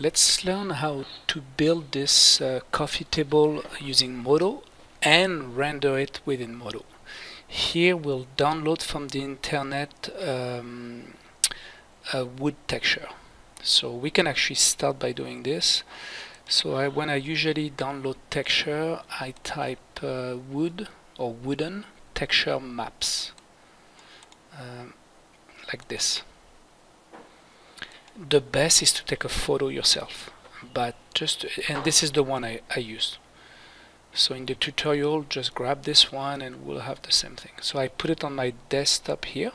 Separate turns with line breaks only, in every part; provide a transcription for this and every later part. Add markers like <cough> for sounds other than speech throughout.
Let's learn how to build this uh, coffee table using Modo and render it within Modo. Here we'll download from the internet um, a wood texture. So we can actually start by doing this. So I, when I usually download texture, I type uh, wood or wooden texture maps um, like this the best is to take a photo yourself but just and this is the one I, I used. So in the tutorial just grab this one and we'll have the same thing. So I put it on my desktop here.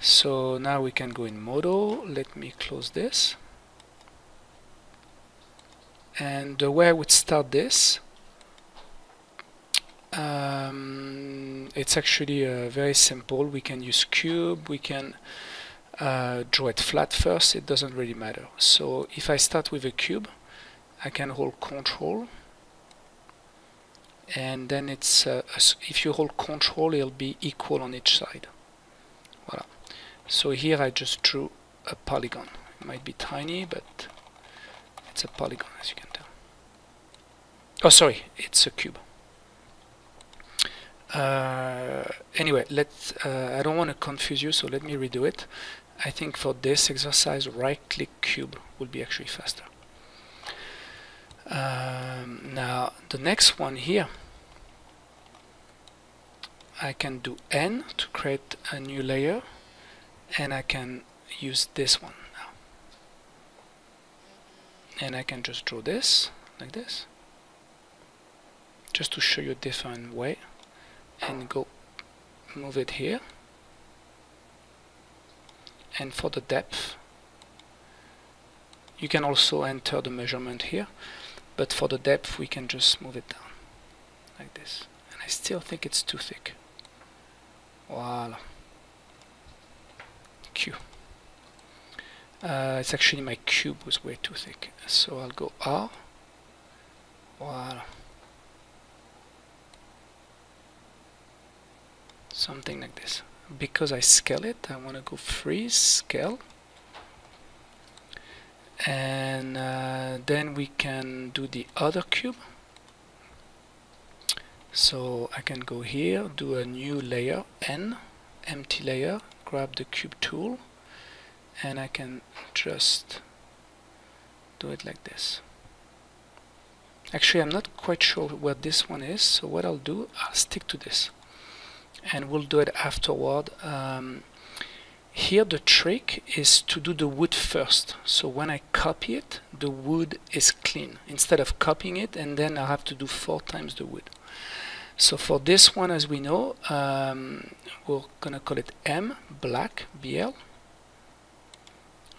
So now we can go in Modo. Let me close this. And the way I would start this um, it's actually uh, very simple. We can use cube. We can uh, draw it flat first, it doesn't really matter. So if I start with a cube, I can hold control. And then it's uh, if you hold control it'll be equal on each side. Voila so here I just drew a polygon. It might be tiny but it's a polygon as you can tell. Oh sorry it's a cube. Uh, anyway let's uh, I don't want to confuse you so let me redo it I think for this exercise right click cube will be actually faster. Um, now the next one here I can do n to create a new layer and I can use this one now. And I can just draw this like this just to show you a different way and go move it here and for the depth you can also enter the measurement here but for the depth we can just move it down like this. And I still think it's too thick. Voila. Q. Uh, it's actually my cube was way too thick. So I'll go R. Voila. Something like this because I scale it I want to go freeze scale. And uh, then we can do the other cube. So I can go here do a new layer n empty layer grab the cube tool. And I can just do it like this. Actually I'm not quite sure where this one is so what I'll do I'll stick to this and we'll do it afterward. Um, here the trick is to do the wood first. So when I copy it, the wood is clean. Instead of copying it and then I have to do four times the wood. So for this one, as we know, um, we're gonna call it M, black, BL.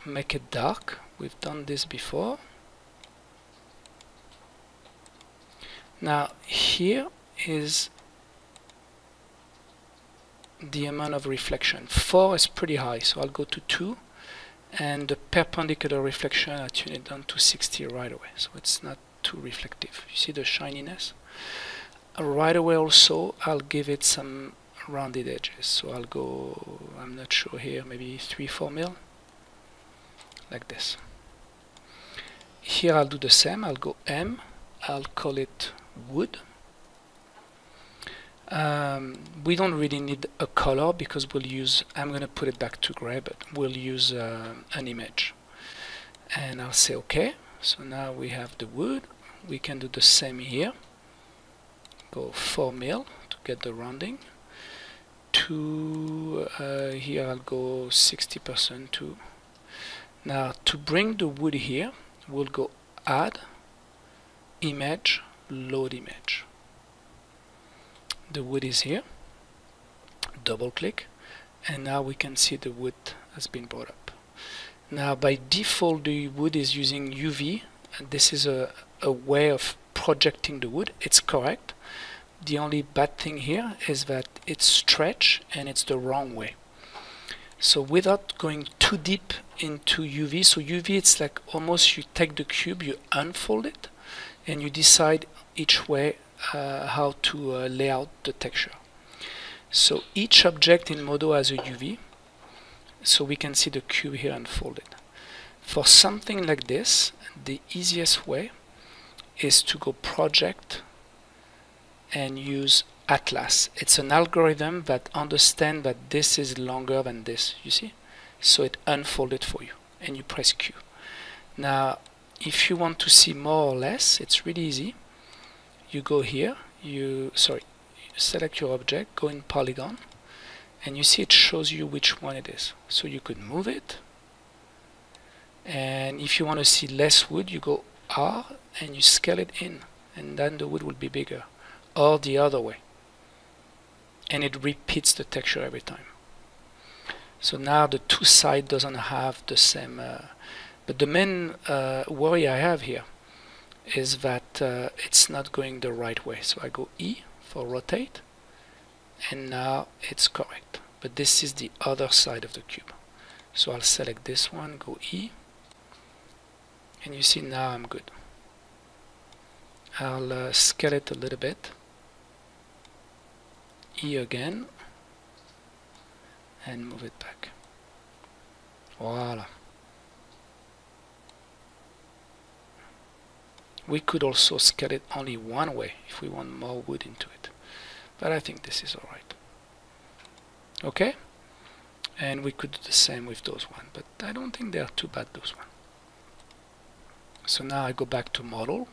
Make it dark. We've done this before. Now here is the amount of reflection. 4 is pretty high, so I'll go to 2 and the perpendicular reflection I tune it down to 60 right away so it's not too reflective. You see the shininess? Right away also I'll give it some rounded edges so I'll go, I'm not sure here, maybe 3-4 mil like this. Here I'll do the same, I'll go M, I'll call it wood um, we don't really need a color because we'll use, I'm going to put it back to gray, but we'll use uh, an image. And I'll say OK. So now we have the wood. We can do the same here. Go 4 mil to get the rounding. To uh, here I'll go 60% to. Now to bring the wood here, we'll go add, image, load image the wood is here. Double click. And now we can see the wood has been brought up. Now by default the wood is using UV and this is a, a way of projecting the wood. It's correct. The only bad thing here is that it's stretch and it's the wrong way. So without going too deep into UV so UV it's like almost you take the cube you unfold it and you decide each way how to uh, lay out the texture. So each object in Modo has a UV, so we can see the cube here unfolded. For something like this, the easiest way is to go project and use Atlas. It's an algorithm that understands that this is longer than this, you see? So it unfolded for you and you press Q. Now, if you want to see more or less, it's really easy. You go here, you, sorry, select your object, go in polygon, and you see it shows you which one it is. So you could move it, and if you want to see less wood, you go R and you scale it in, and then the wood will be bigger, or the other way. And it repeats the texture every time. So now the two side doesn't have the same, uh, but the main uh, worry I have here is that uh, it's not going the right way. So I go E for rotate, and now it's correct. But this is the other side of the cube. So I'll select this one, go E, and you see now I'm good. I'll uh, scale it a little bit. E again and move it back. Voila. We could also scale it only one way if we want more wood into it. But I think this is alright. Okay? And we could do the same with those one, but I don't think they are too bad those one. So now I go back to model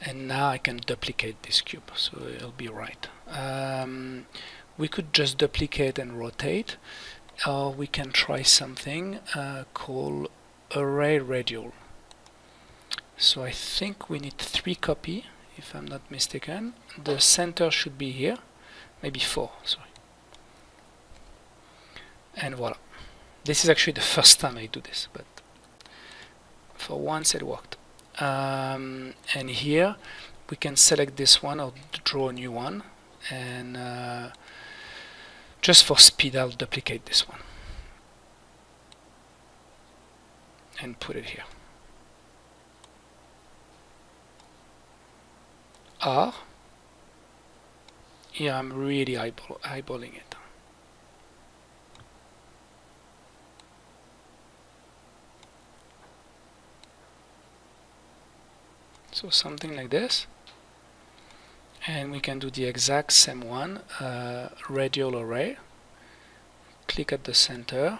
and now I can duplicate this cube so it'll be right. Um, we could just duplicate and rotate or we can try something uh, called array radial. So I think we need three copy if I'm not mistaken. The center should be here, maybe four, sorry. And voila. This is actually the first time I do this, but for once it worked um, and here we can select this one or draw a new one and uh, just for speed I'll duplicate this one and put it here R here I'm really eyeball eyeballing it. So something like this. And we can do the exact same one uh, radial array. Click at the center.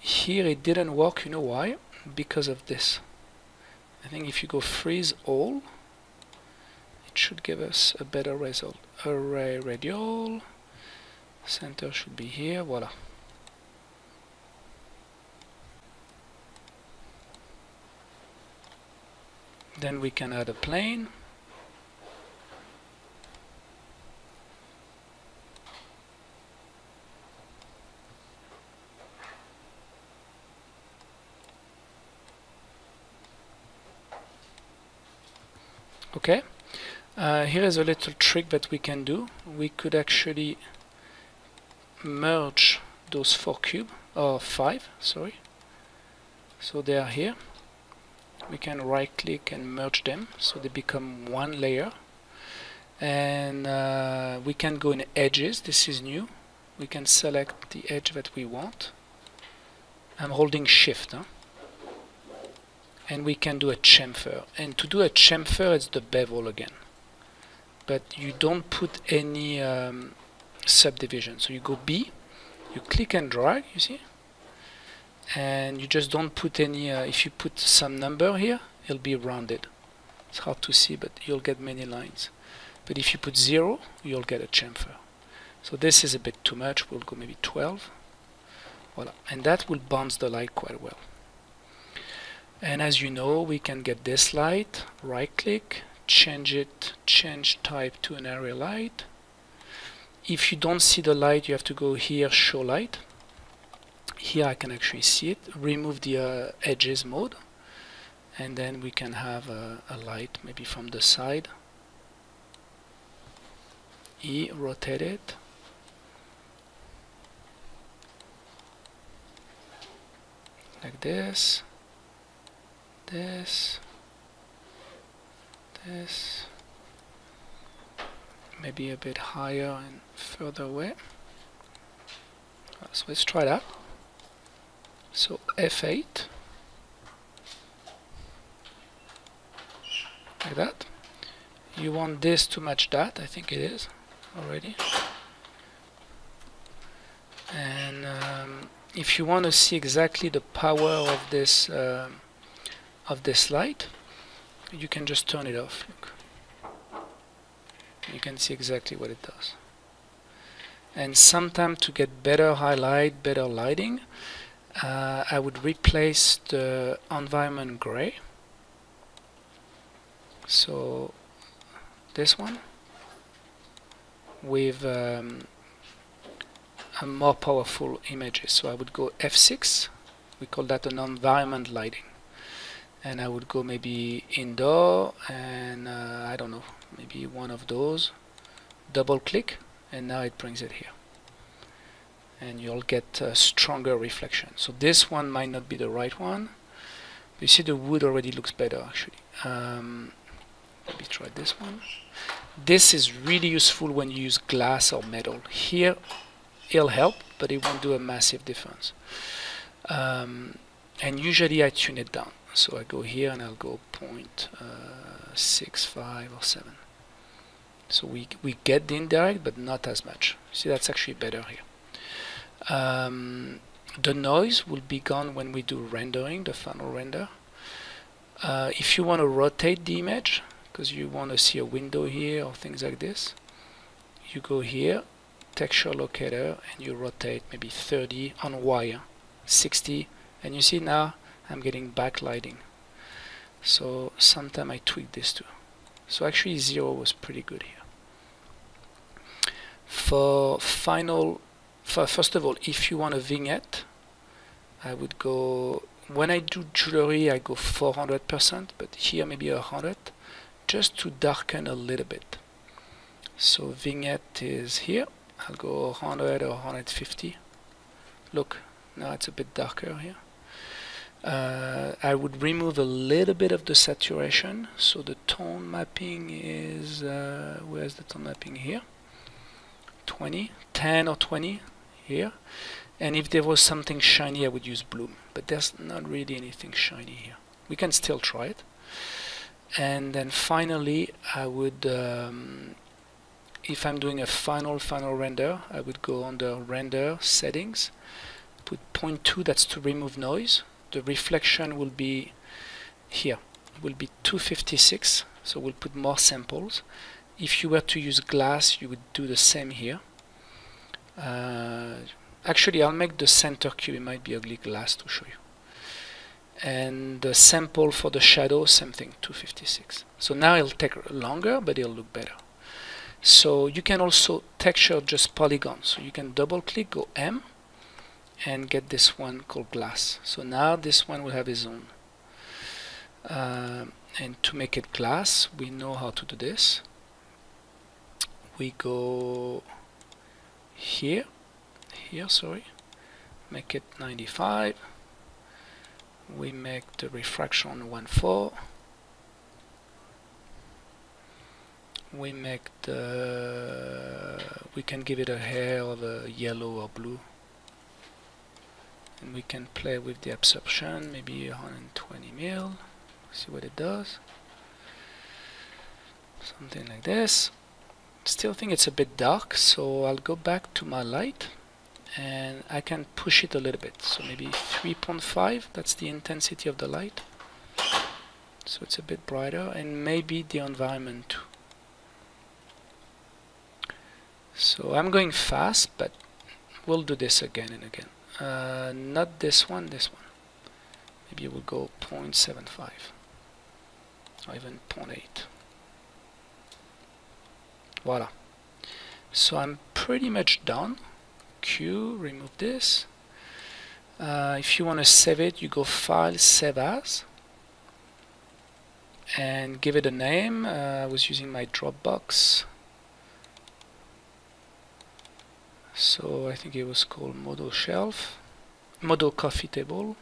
Here it didn't work you know why? Because of this. I think if you go freeze all it should give us a better result. Array radial center should be here voila. Then we can add a plane. Okay uh, here is a little trick that we can do. We could actually merge those four cubes, or five sorry. So they are here. We can right click and merge them so they become one layer. And uh, we can go in edges. This is new. We can select the edge that we want. I'm holding shift huh? and we can do a chamfer. And to do a chamfer it's the bevel again but you don't put any um, subdivision. So you go B you click and drag you see? And you just don't put any uh, if you put some number here it'll be rounded. It's hard to see but you'll get many lines. But if you put zero you'll get a chamfer. So this is a bit too much. We'll go maybe 12 voila and that will bounce the light quite well. And as you know we can get this light right click change it change type to an area light. If you don't see the light you have to go here show light. Here I can actually see it. Remove the uh, edges mode. And then we can have a, a, light maybe from the side. E rotate it. Like this. This this. Maybe a bit higher and further away. So let's try that. So F8 like that. You want this to match that? I think it is already. And um, if you want to see exactly the power of this uh, of this light you can just turn it off Look. you can see exactly what it does. And sometimes to get better highlight better lighting uh, I would replace the environment gray. So this one with um, a more powerful images. So I would go F6 we call that an environment lighting and I would go maybe indoor and uh, I don't know maybe one of those. Double click and now it brings it here. And you'll get a stronger reflection. So this one might not be the right one. You see the wood already looks better actually. Um, let me try this one. This is really useful when you use glass or metal. Here it'll help but it won't do a massive difference. Um, and usually I tune it down so I go here and I'll go point uh, six five or seven. So we we get the indirect but not as much. See that's actually better here. Um, the noise will be gone when we do rendering the final render. Uh, if you want to rotate the image because you want to see a window here or things like this you go here texture locator and you rotate maybe 30 on wire 60 and you see now I'm getting backlighting so sometime I tweak this too. So actually zero was pretty good here. For final for first of all if you want a vignette I would go when I do jewelry I go 400% but here maybe 100 just to darken a little bit. So vignette is here. I'll go 100 or 150 look now it's a bit darker here uh, I would remove a little bit of the saturation. So the tone mapping is uh, where's the tone mapping? Here. 20 10 or 20 here. And if there was something shiny I would use bloom but there's not really anything shiny here. We can still try it. And then finally I would um, if I'm doing a final final render I would go under render settings put 0.2 that's to remove noise the reflection will be here. Will be 256 so we'll put more samples. If you were to use glass you would do the same here. Uh, actually I'll make the center cube. It might be ugly glass to show you. And the sample for the shadow same thing 256 so now it'll take longer but it'll look better. So you can also texture just polygons. So you can double click go M and get this one called glass. So now this one will have its own. Uh, and to make it glass we know how to do this. We go here here sorry. Make it 95 we make the refraction 1.4 we make the we can give it a hair of a yellow or blue and we can play with the absorption maybe 120 mil. See what it does. Something like this. Still think it's a bit dark so I'll go back to my light. And I can push it a little bit. So maybe 3.5 that's the intensity of the light. So it's a bit brighter and maybe the environment too. So I'm going fast but we'll do this again and again uh, not this one this one. Maybe we'll go 0.75 or even 0.8 voila. So I'm pretty much done. Q, remove this. Uh, if you want to save it, you go File, Save As, and give it a name. Uh, I was using my Dropbox, so I think it was called Modo Shelf, Modo Coffee Table.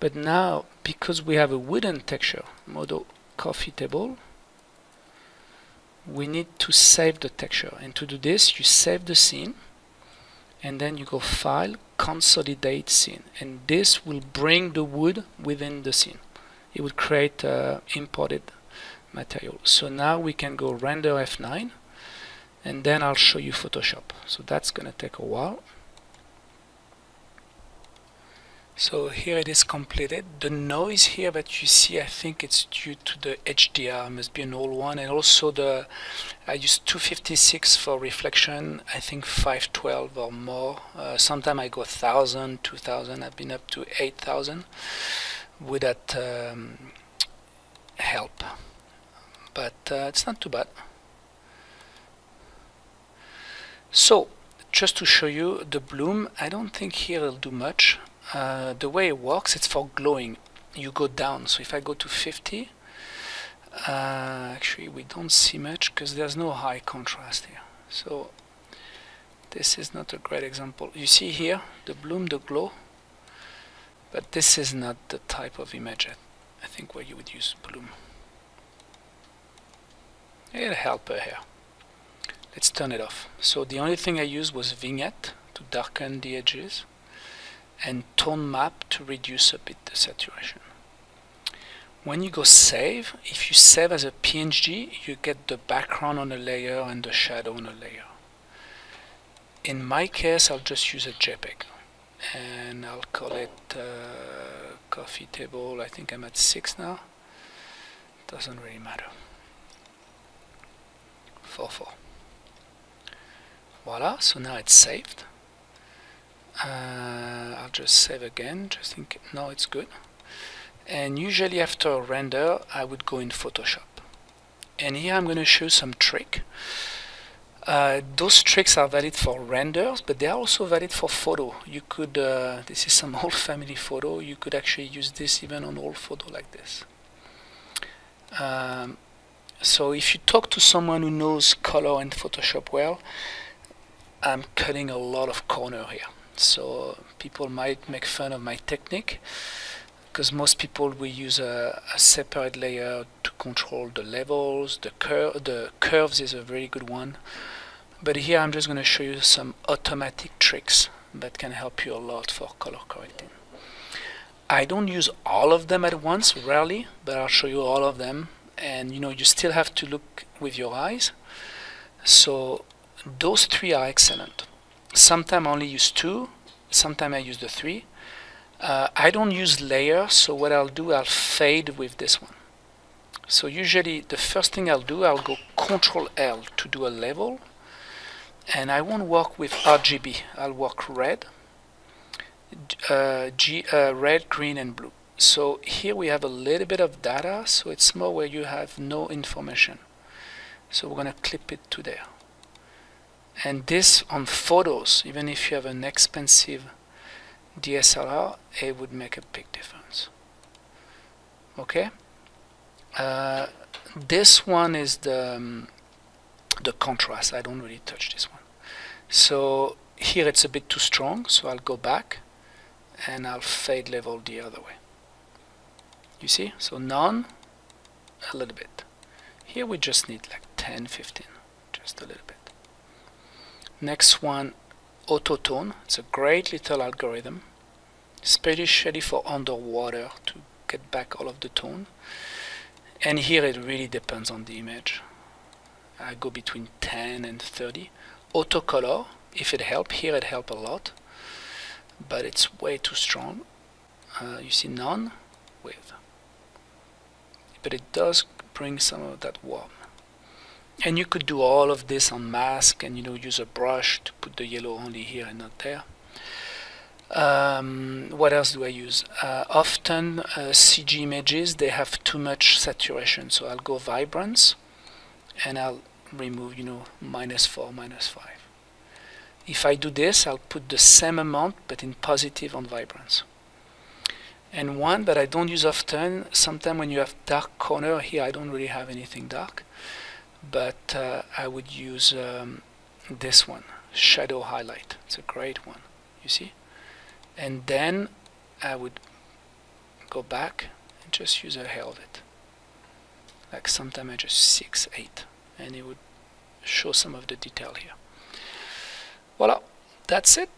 But now, because we have a wooden texture, Modo Coffee Table, we need to save the texture. And to do this, you save the scene and then you go file consolidate scene and this will bring the wood within the scene it would create uh, imported material so now we can go render F9 and then I'll show you Photoshop so that's gonna take a while so here it is completed. The noise here that you see, I think it's due to the HDR, must be an old one, and also the I use 256 for reflection. I think 512 or more. Uh, Sometimes I go 1,000, 2,000. I've been up to 8,000. with that um, help? But uh, it's not too bad. So just to show you the bloom, I don't think here it'll do much uh, the way it works, it's for glowing. You go down. So if I go to 50, uh, actually we don't see much because there's no high contrast here. So this is not a great example. You see here the bloom, the glow, but this is not the type of image I think where you would use bloom. It'll help here. Let's turn it off. So the only thing I used was vignette to darken the edges and tone map to reduce a bit the saturation. When you go save, if you save as a PNG, you get the background on a layer and the shadow on a layer. In my case, I'll just use a JPEG and I'll call it uh, coffee table. I think I'm at 6 now. Doesn't really matter. 4 4. Voila, so now it's saved. Uh, I'll just save again just think no it's good. And usually after render I would go in Photoshop. And here I'm going to show some trick. Uh, those tricks are valid for renders but they are also valid for photo. You could uh, this is some <laughs> old family photo. You could actually use this even on old photo like this. Um, so if you talk to someone who knows color and Photoshop well I'm cutting a lot of corner here. So people might make fun of my technique because most people will use a, a, separate layer to control the levels. The curve the curves is a very good one. But here I'm just going to show you some automatic tricks that can help you a lot for color correcting. I don't use all of them at once rarely but I'll show you all of them. And you know you still have to look with your eyes. So those three are excellent sometimes I only use two, sometimes I use the three. Uh, I don't use layer, so what I'll do, I'll fade with this one. So usually the first thing I'll do, I'll go Control L to do a level, and I won't work with RGB. I'll work red, uh, G, uh, red, green, and blue. So here we have a little bit of data, so it's more where you have no information. So we're going to clip it to there and this on photos even if you have an expensive DSLR it would make a big difference. Okay? Uh, this one is the um, the contrast. I don't really touch this one. So here it's a bit too strong so I'll go back and I'll fade level the other way. You see? So none a little bit. Here we just need like 10 15 just a little bit Next one, Autotone. It's a great little algorithm, especially for underwater to get back all of the tone. And here it really depends on the image. I go between 10 and 30. Autocolor, if it helps, here it helps a lot, but it's way too strong. Uh, you see none with. But it does bring some of that warmth and you could do all of this on mask and you know use a brush to put the yellow only here and not there. Um, what else do I use? Uh, often uh, CG images they have too much saturation. So I'll go vibrance and I'll remove you know minus 4 minus 5 if I do this I'll put the same amount but in positive on vibrance. And one that I don't use often sometimes when you have dark corner here I don't really have anything dark but uh, I would use um, this one shadow highlight. It's a great one you see? And then I would go back and just use a hair like sometimes I just 6 8 and it would show some of the detail here. Voila that's it